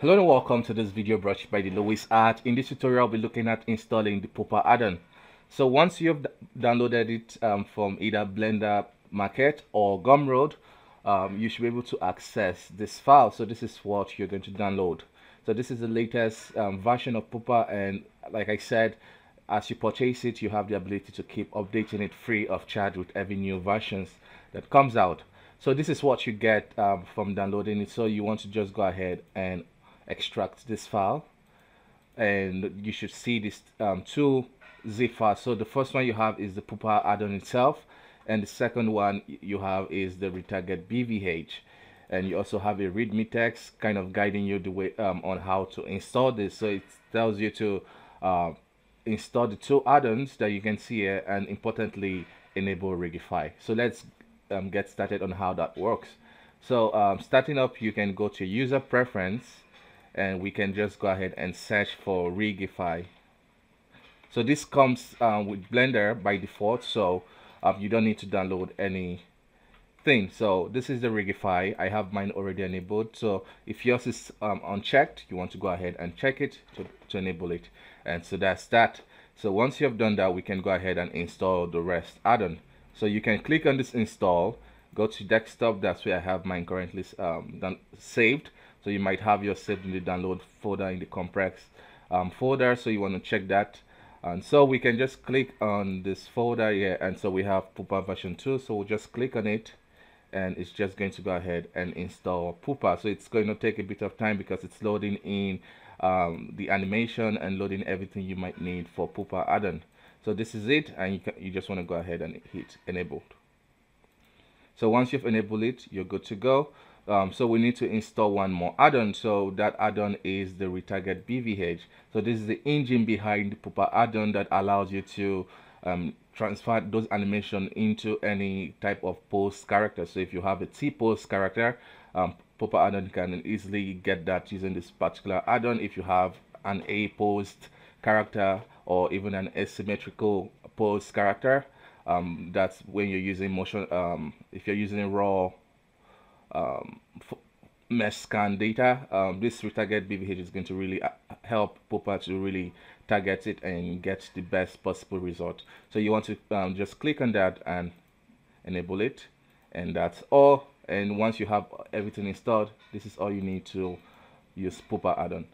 Hello and welcome to this video brought by the Luwizart. In this tutorial, I'll be looking at installing the Pupa add-on. So once you've downloaded it um, from either Blender Market or Gumroad, um, you should be able to access this file. So this is what you're going to download. So this is the latest um, version of Pupa and like I said, as you purchase it, you have the ability to keep updating it free of charge with every new versions that comes out. So this is what you get um, from downloading it. So you want to just go ahead and extract this file. And you should see this um, two zip files. So the first one you have is the Pupa add-on itself. And the second one you have is the retarget BVH and you also have a readme text kind of guiding you the way um, on how to install this. So it tells you to uh, install the two add-ons that you can see here and importantly enable Rigify so let's um, get started on how that works. So um, starting up you can go to user preference and we can just go ahead and search for Rigify. So this comes um, with Blender by default so um, you don't need to download any thing so this is the Rigify. I have mine already enabled. So if yours is um, unchecked you want to go ahead and check it to, to enable it. And so that's that. So once you have done that we can go ahead and install the rest add-on. So you can click on this install go to desktop. That's where I have mine currently um, done, saved so you might have your saved in the download folder in the compress um, folder. So you want to check that. And so we can just click on this folder here. And so we have Pupa version 2 so we'll just click on it. And it's just going to go ahead and install Pupa so it's going to take a bit of time because it's loading in um, the animation and loading everything you might need for Pupa add-on so this is it. And you, can, you just want to go ahead and hit enabled so once you've enabled it you're good to go um, so we need to install one more add-on. So that add-on is the retarget bvh so this is the engine behind the Pupa add-on that allows you to um, transfer those animation into any type of post character. So if you have a t-pose character um, Pupa add-on can easily get that using this particular add-on. If you have an a post character or even an asymmetrical post character um, that's when you're using motion um, if you're using raw um, mesh scan data. Um, this retarget BVH is going to really uh, help Pupa to really target it and get the best possible result. So you want to um, just click on that and enable it. And that's all. And once you have everything installed this is all you need to use Pupa add-on